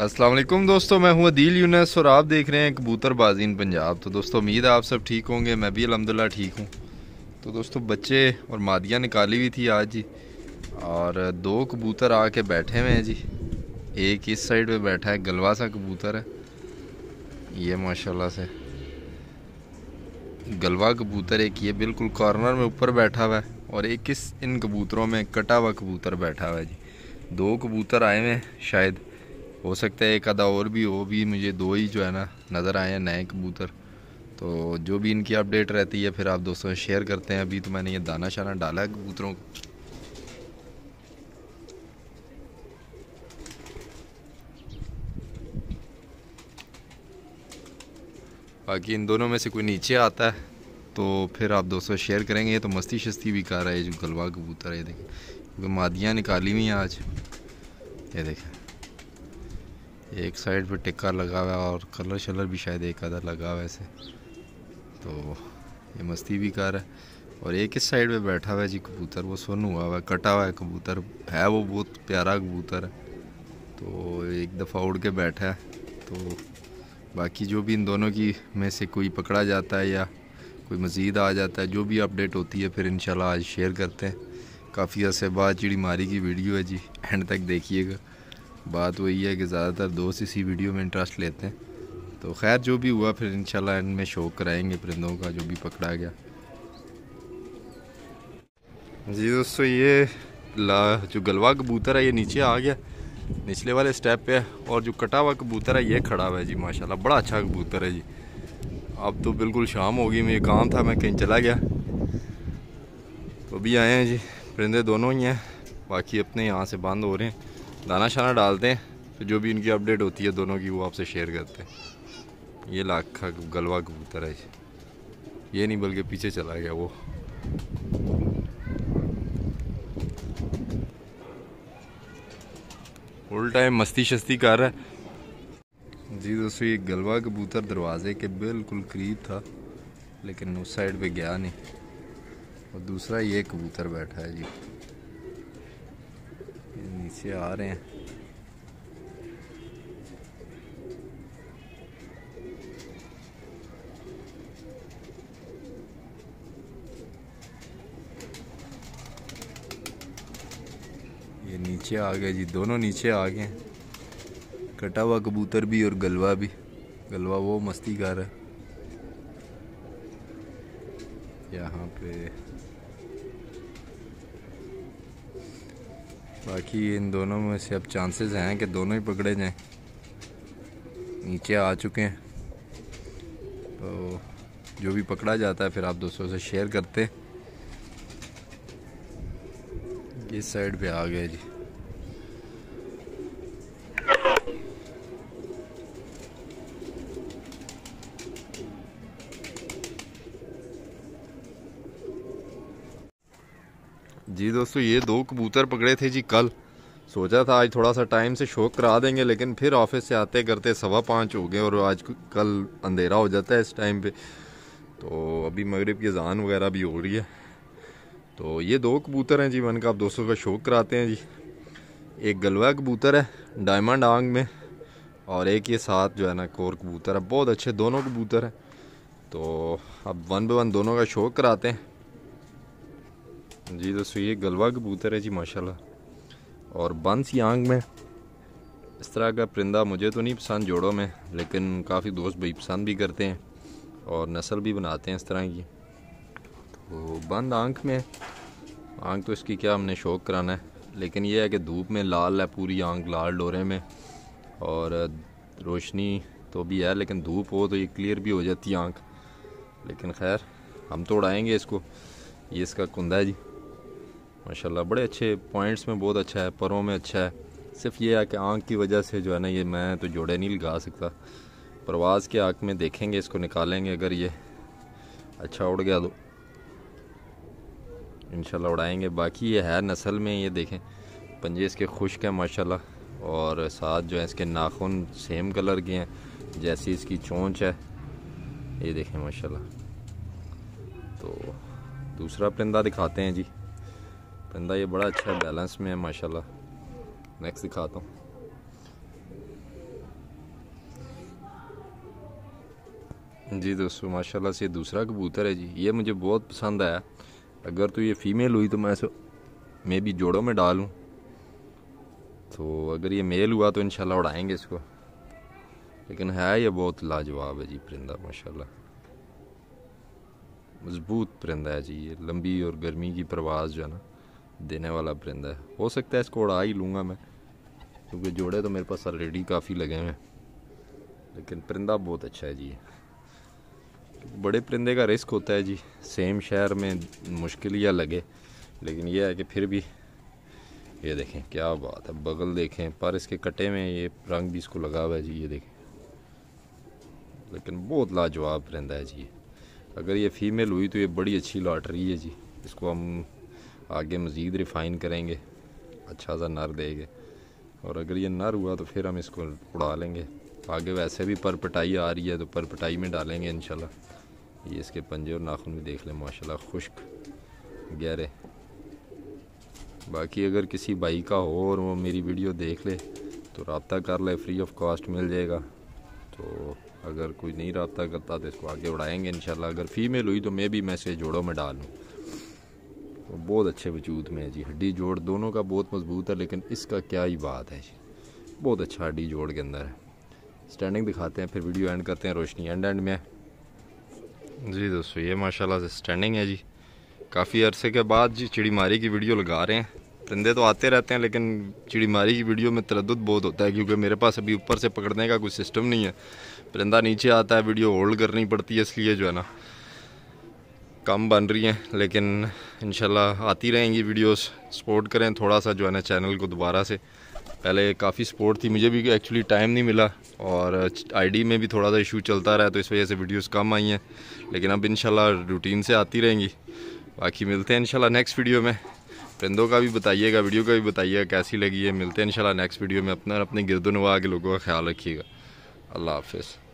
वालेकुम दोस्तों, मैं हूँ अदील यूनस और आप देख रहे हैं कबूतर बाजी इन पंजाब। तो दोस्तों, उम्मीद है आप सब ठीक होंगे, मैं भी अलहमदिल्ला ठीक हूँ। तो दोस्तों, बच्चे और मादियाँ निकाली हुई थी आज जी, और दो कबूतर आके बैठे हुए हैं जी। एक इस साइड पे बैठा है, गलवा सा कबूतर है। ये माशाल्लाह से गलवा कबूतर एक ये बिल्कुल कॉर्नर में ऊपर बैठा हुआ है, और एक इस इन कबूतरों में कटा हुआ कबूतर बैठा हुआ है जी। दो कबूतर आए हुए हैं शायद। हो सकता है एक आधा और भी हो भी मुझे दो ही जो है ना, नज़र आए हैं, नए कबूतर। तो जो भी इनकी अपडेट रहती है, फिर आप दोस्तों शेयर करते हैं। अभी तो मैंने ये दाना शाना डाला है कबूतरों को। बाकी इन दोनों में से कोई नीचे आता है तो फिर आप दोस्तों शेयर करेंगे। ये तो मस्ती शस्ती भी कर रहा है जो गलवा कबूतर है, ये देखें। क्योंकि मादियाँ निकाली हुई हैं आज। ये देखें। एक साइड पे टिक्का लगा हुआ है और कलर शलर भी शायद एक आधा लगा हुआ है ऐसे। तो ये मस्ती भी कर रहा है। और एक इस साइड पे बैठा हुआ है जी कबूतर, वो सुन हुआ हुआ है, कटा हुआ है कबूतर। है वो बहुत प्यारा कबूतर है। तो एक दफ़ा उड़ के बैठा है। तो बाकी जो भी इन दोनों की में से कोई पकड़ा जाता है या कोई मज़ीद आ जाता है, जो भी अपडेट होती है, फिर इंशाल्लाह आज शेयर करते हैं। काफ़ी अर्से बाद चिड़ी मारी की वीडियो है जी। एंड तक देखिएगा। बात वही है कि ज़्यादातर दोस्त इसी वीडियो में इंटरेस्ट लेते हैं। तो खैर, जो भी हुआ, फिर इंशाल्लाह एंड में शौक कराएँगे परिंदों का, जो भी पकड़ा गया। जी दोस्तों, ये ला, जो गलवा कबूतर है, ये नीचे आ गया। निचले वाले स्टेप पे और जो कटा हुआ कबूतर है, ये खड़ा हुआ है जी, माशाल्लाह। बड़ा अच्छा कबूतर है जी। अब तो बिल्कुल शाम हो गई मेरे काम था, मैं कहीं चला गया। तो अभी आए हैं जी, परिंदे दोनों ही हैं, बाकी अपने यहाँ से बंद हो रहे हैं। दाना शाना डालते हैं तो जो भी इनकी अपडेट होती है दोनों की वो आपसे शेयर करते हैं। ये लाखा गलवा कबूतर है ये नहीं बल्कि पीछे चला गया वो। फुल टाइम मस्ती शस्ती कर रहा है। जी दोस्तों, ये गलवा कबूतर दरवाजे के बिल्कुल करीब था, लेकिन उस साइड पे गया नहीं। और दूसरा ये कबूतर बैठा है जी। नीचे आ रहे हैं। ये नीचे आ गए जी, दोनों नीचे आ गए कटा हुआ कबूतर भी और गलवा भी। गलवा वो मस्ती कर रहा है। यहाँ पे बाकी इन दोनों में से अब चांसेस हैं कि दोनों ही पकड़े जाएँ। नीचे आ चुके हैं। तो जो भी पकड़ा जाता है, फिर आप दोस्तों से शेयर करते। इस साइड पे आ गए जी। जी दोस्तों, ये दो कबूतर पकड़े थे जी कल। सोचा था आज थोड़ा सा टाइम से शौक करा देंगे, लेकिन फिर ऑफ़िस से आते करते सवा पाँच हो गए और आज कल अंधेरा हो जाता है इस टाइम पे। तो अभी मगरिब की जान वगैरह भी हो रही है। तो ये दो कबूतर हैं जी मन का आप दोस्तों का शौक कराते हैं जी। एक गलवा कबूतर है डायमंड आंग में, और एक ये साथ जो है ना, कोर कबूतर है। बहुत अच्छे दोनों कबूतर हैं। तो अब वन बाय वन दोनों का शौक कराते हैं। जी दोस्तों ये गलवा कबूतर है जी, माशाल्लाह। और बंस यांग में, इस तरह का परिंदा मुझे तो नहीं पसंद जोड़ों में, लेकिन काफ़ी दोस्त भाई पसंद भी करते हैं और नस्ल भी बनाते हैं इस तरह की। तो बंद आँख में, आँख तो इसकी क्या हमने शौक कराना है, लेकिन यह है कि धूप में लाल है, पूरी आँख लाल डोरे में, और रोशनी तो भी है, लेकिन धूप हो तो ये क्लियर भी हो जाती है आँख। लेकिन खैर, हम तो उड़ाएँगे इसको, ये इसका कुंदा है जी। माशाल्लाह, बड़े अच्छे पॉइंट्स में बहुत अच्छा है, परों में अच्छा है। सिर्फ़ ये है कि आँख की वजह से जो है ना, ये मैं तो जोड़े नहीं लगा सकता। परवाज़ के आँख में देखेंगे, इसको निकालेंगे, अगर ये अच्छा उड़ गया तो। इंशाल्लाह उड़ाएँगे। बाकी ये है नस्ल में, ये देखें। पंजे इसके खुश्क हैं, माशाल्लाह। और साथ जो है, इसके नाखून सेम कलर के हैं, जैसी इसकी चोंच है। ये देखें, माशाल्लाह। तो दूसरा परिंदा दिखाते हैं जी। कंधा ये बड़ा अच्छा बैलेंस में है, माशाल्लाह। नेक्स्ट दिखाता हूँ। जी दोस्तों, माशाल्लाह से दूसरा कबूतर है जी। ये मुझे बहुत पसंद आया। अगर तो ये फ़ीमेल हुई तो मैं सो मे बी जोड़ों में डालूं। तो अगर ये मेल हुआ तो इनशाला उड़ाएँगे इसको। लेकिन है, ये बहुत लाजवाब है जी, परिंदा, माशाल्लाह। मज़बूत परिंदा है जी, ये लंबी और गर्मी की परवाज़ जो है ना। देने वाला परिंदा है। हो सकता है इसको उड़ा ही लूँगा मैं, क्योंकि जोड़े तो मेरे पास ऑलरेडी काफ़ी लगे हुए हैं। लेकिन परिंदा बहुत अच्छा है जी। बड़े परिंदे का रिस्क होता है जी। सेम शहर में मुश्किल या लगे, लेकिन यह है कि फिर भी ये देखें, क्या बात है। बगल देखें, पर इसके कटे में ये रंग भी इसको लगा हुआ है जी, ये देखें। लेकिन बहुत लाजवाब परिंदा है जी। अगर ये फीमेल हुई तो ये बड़ी अच्छी लॉटरी है जी। इसको हम आगे मज़ीद रिफ़ाइन करेंगे अच्छा सा नर देंगे। और अगर ये नर हुआ तो फिर हम इसको उड़ा लेंगे। आगे वैसे भी पर पटाई आ रही है तो पर पटाई में डालेंगे इनशाला ये इसके पंजे और नाखून भी देख लें, माशाल्लाह खुश्क, गहरे। बाकी अगर किसी भाई का हो और वो मेरी वीडियो देख ले तो रबता कर ले फ्री ऑफ़ कॉस्ट मिल जाएगा। तो अगर कोई नहीं रबता करता तो इसको आगे उड़ाएँगे इनशाला अगर फीमेल हुई तो मैं भी मैसेज जोड़ों, में डाल तो बहुत अच्छे वजूद में है जी। हड्डी जोड़ दोनों का बहुत मज़बूत है, लेकिन इसका क्या ही बात है जी। बहुत अच्छा हड्डी जोड़ के अंदर है। स्टैंडिंग दिखाते हैं, फिर वीडियो एंड करते हैं, रोशनी एंड एंड में जी दोस्तों, ये माशाल्लाह से स्टैंडिंग है जी। काफ़ी अरसे के बाद जी चिड़ी मारी की वीडियो लगा रहे हैं। तंदे तो आते रहते हैं, लेकिन चिड़ी मारी की वीडियो में तरद बहुत होता है, क्योंकि मेरे पास अभी ऊपर से पकड़ने का कोई सिस्टम नहीं है। परिंदा नीचे आता है वीडियो होल्ड करनी पड़ती है, इसलिए जो है ना कम बन रही हैं, लेकिन इन आती रहेंगी वीडियोस। सपोर्ट करें थोड़ा सा जो है ना चैनल को दोबारा से। पहले काफ़ी सपोर्ट थी, मुझे भी एक्चुअली टाइम नहीं मिला और आईडी में भी थोड़ा सा इशू चलता रहा तो इस वजह से वीडियोस कम आई हैं। लेकिन अब इंशाल्लाह रूटीन से आती रहेंगी। बाकी मिलते हैं इंशाल्लाह नेक्स्ट वीडियो में। परिंदों का भी बताइएगा, वीडियो का भी बताइएगा, कैसी लगी है। मिलते हैं इंशाल्लाह नेक्स्ट वीडियो में। अपना अपने गिरदो नवा के लोगों का ख्याल रखिएगा। अल्लाह हाफिज़।